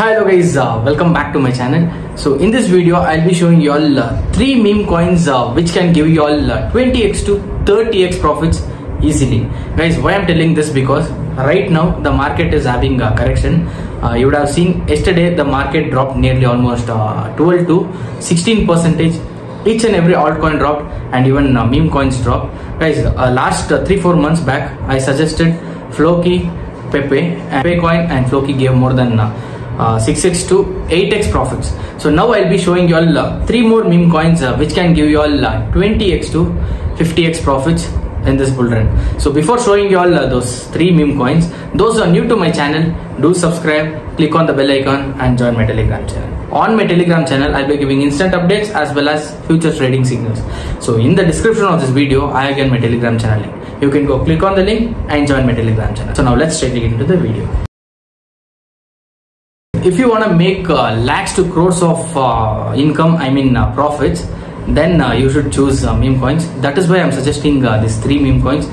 hello guys uh, welcome back to my channel. So in this video i'll be showing you all uh, three meme coins uh, which can give you all uh, 20x to 30x profits easily. Guys why i'm telling this? Because right now the market is having a correction. Uh, you would have seen yesterday the market dropped nearly almost uh, 12 to 16 percentage. Each and every altcoin dropped and even uh, meme coins dropped. Guys uh, last uh, three four months back i suggested floki pepe and paycoin and floki gave more than uh, uh, 6x to 8x profits. So now i'll be showing you all uh, three more meme coins uh, which can give you all uh, 20x to 50x profits in this bull run. So before showing you all uh, those three meme coins those who are new to my channel do subscribe click on the bell icon and join my telegram channel. On my telegram channel i'll be giving instant updates as well as future trading signals. So in the description of this video i have given my telegram channel link. You can go click on the link and join my telegram channel. So now let's straight into the video if you want to make uh, lakhs to crores of uh, income i mean uh, profits then uh, you should choose uh, meme coins. That is why i'm suggesting uh, these three meme coins.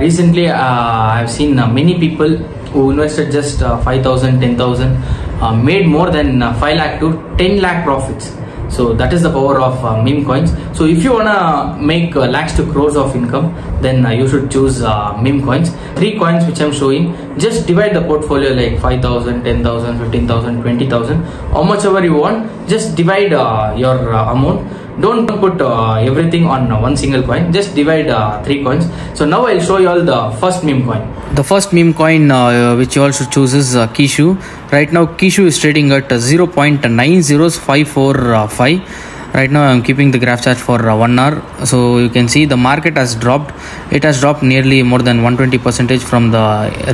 Recently i've seen many people who invested just uh, 5000 10000 uh, made more than uh, 5 lakh to 10 lakh profits so that is the power of uh, meme coins. So if you wanna make uh, lakhs to crores of income then uh, you should choose uh, meme coins. Three coins which i'm showing just divide the portfolio like 5000 10000 15000 20000 how much ever you want just divide uh, your uh, amount don't put uh, everything on uh, one single coin. Just divide uh, three coins. So now i'll show you all the first meme coin. The first meme coin uh, which you should choose is uh, kishu. Right now kishu is trading at uh, 0.90545 right now i'm keeping the graph chart for uh, one hour. So you can see the market has dropped. It has dropped nearly more than 120 percentage from the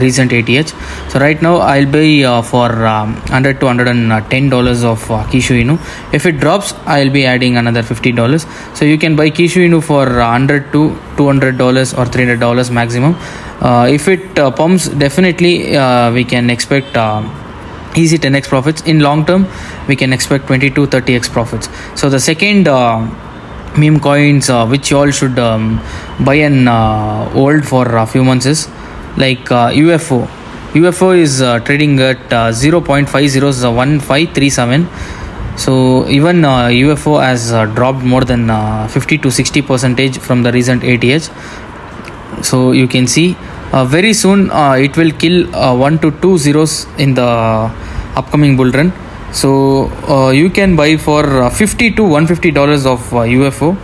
recent ATH so right now i'll buy uh, for um, 100 to 110 dollars of uh, kishu inu. If it drops i'll be adding another 50 dollars. So you can buy kishu inu for uh, 100 to 200 dollars or 300 dollars maximum. Uh, if it uh, pumps definitely uh, we can expect uh, easy 10x profits. In long term we can expect 20 to 30x profits. So the second uh, meme coins uh, which you all should um, buy and uh, hold for a few months is like uh, ufo ufo is uh, trading at uh, 0.501537 so even ufo has uh, dropped more than uh, 50 to 60 percentage from the recent ATH so you can see very soon uh, it will kill uh, one to two zeros in the upcoming bull run. So uh, you can buy for uh, 50 to 150 dollars of uh, ufo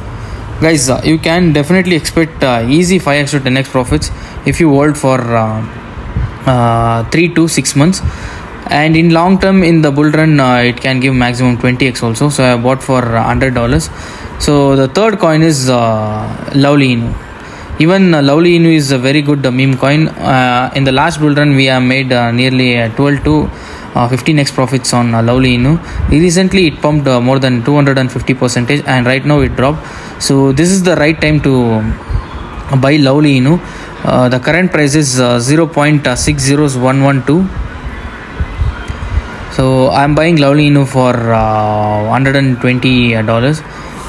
guys uh, you can definitely expect uh, easy 5x to 10x profits if you hold for uh, uh, 3 to 6 months. And in long term in the bull run uh, it can give maximum 20x also. So i bought for uh, 100 dollars. So the third coin is uh, even uh, lovely inu is a very good uh, meme coin. Uh, in the last bull run we have made uh, nearly uh, 12 to uh, 15x profits on lovely inu. Recently it pumped more than 250 percentage and right now it dropped. So this is the right time to buy lovely inu. The current price is uh, 0.60112 so i'm buying lovely inu for uh, 120 dollars.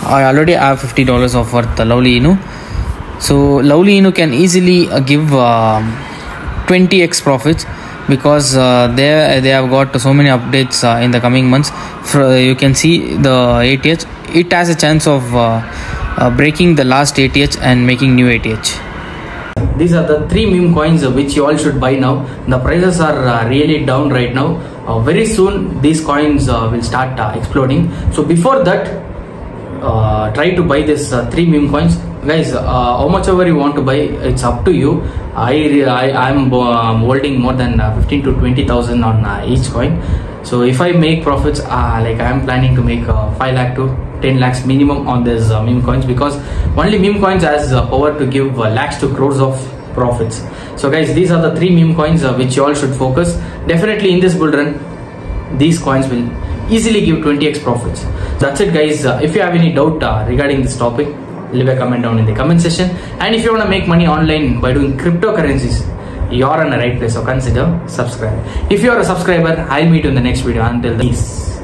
I already have 50 dollars of worth lovely inu so lovely can easily uh, give uh, 20x profits because uh, they they have got so many updates uh, in the coming months. Fr- you can see the ATH it has a chance of uh, uh, breaking the last ATH and making new ATH these are the three meme coins uh, which you all should buy now. The prices are really down right now. Very soon these coins will start exploding. So before that try to buy this uh, three meme coins guys uh, how much ever you want to buy it's up to you. I i i'm um, holding more than uh, 15 to 20000 on uh, each coin. So if i make profits uh, like i'm planning to make uh, 5 lakh to 10 lakhs minimum on this uh, meme coins because only meme coins has power to give lakhs to crores of profits. So guys these are the three meme coins which you all should focus. Definitely in this bull run these coins will easily give 20x profits. That's it guys. Uh, if you have any doubt uh, regarding this topic leave a comment down in the comment section. And if you want to make money online by doing cryptocurrencies you're in the right place so consider subscribe if you are a subscriber i'll meet you in the next video. Until then peace.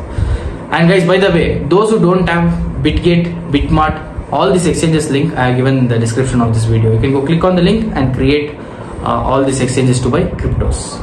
And guys by the way those who don't have bitget bitmart all these exchanges link i have given in the description of this video. You can go click on the link and create uh, all these exchanges to buy cryptos